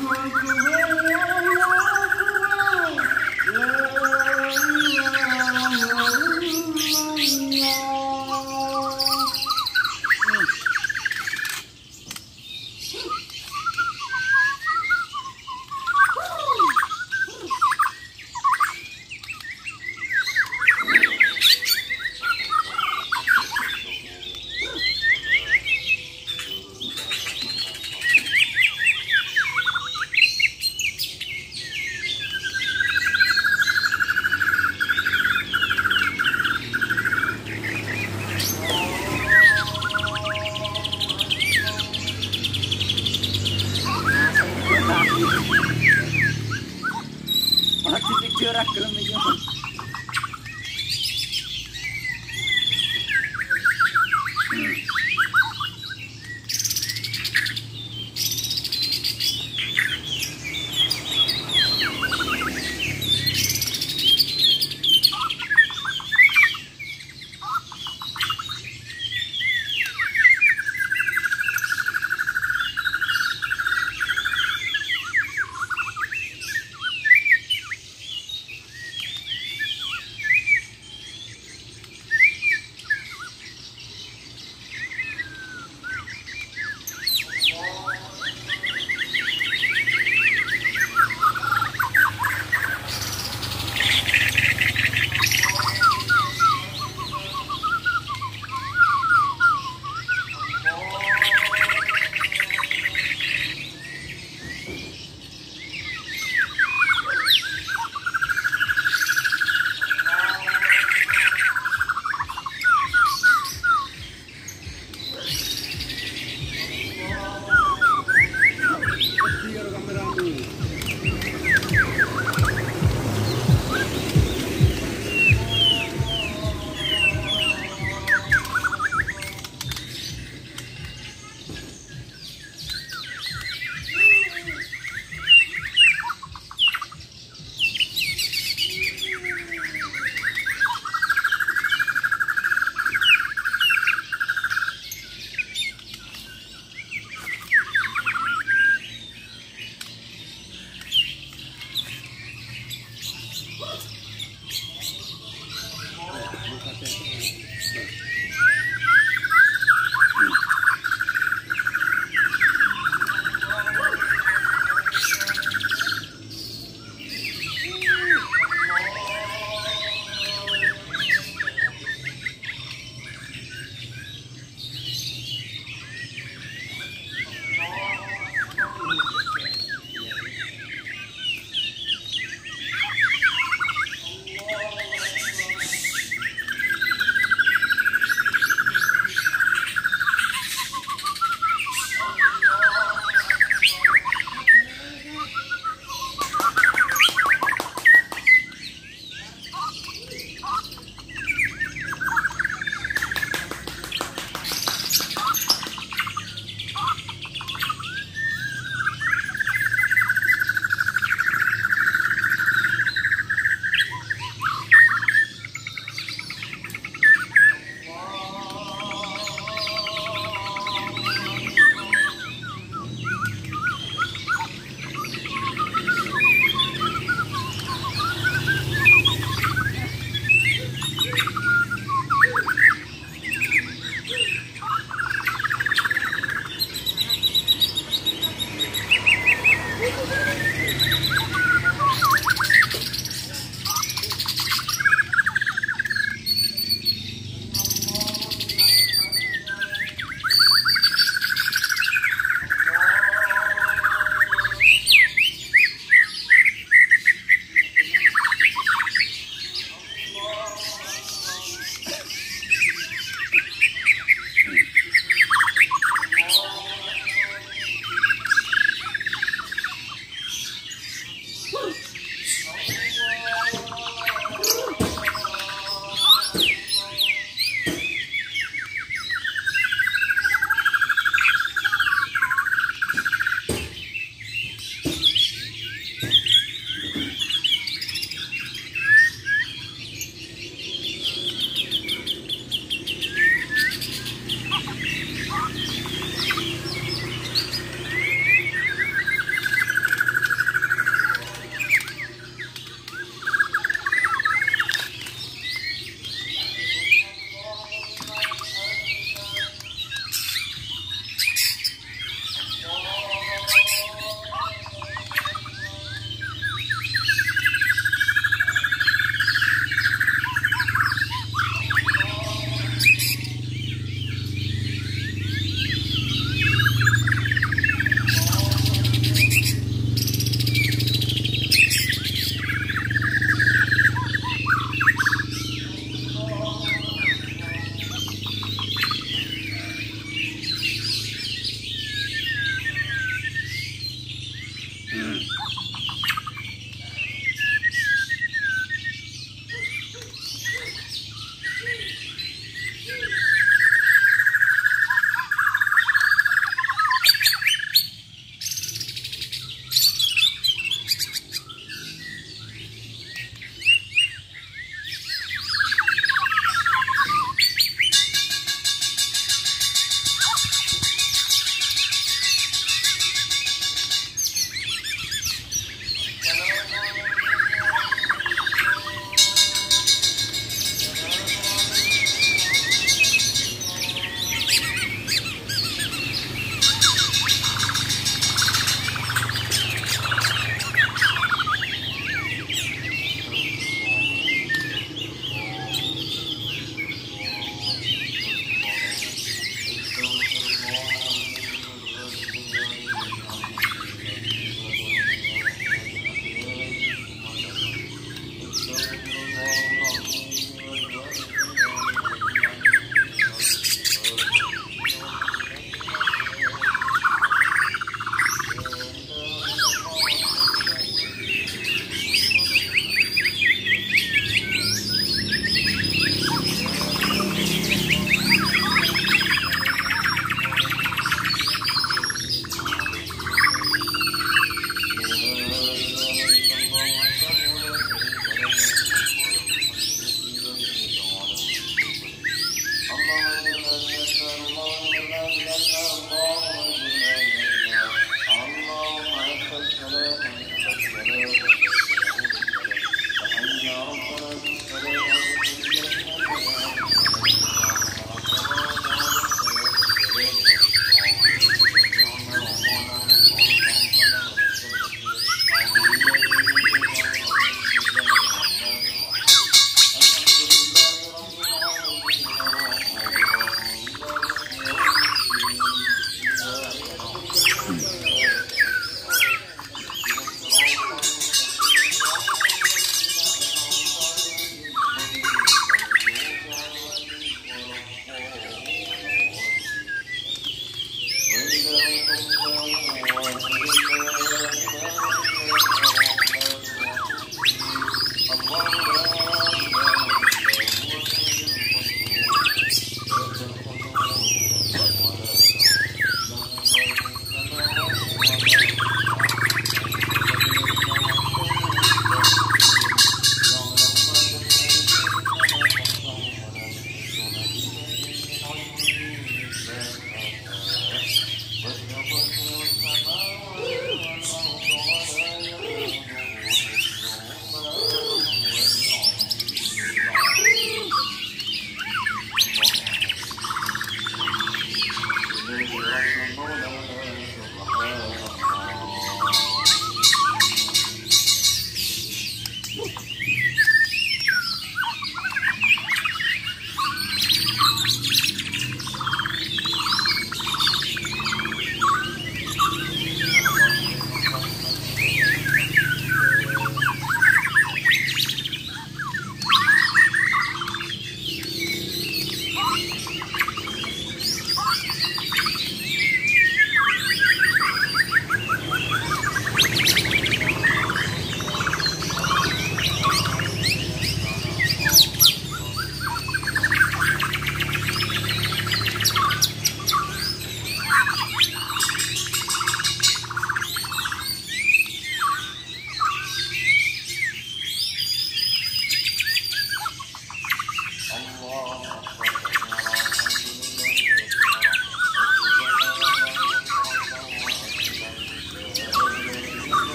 Thank you. diyor hakkını mı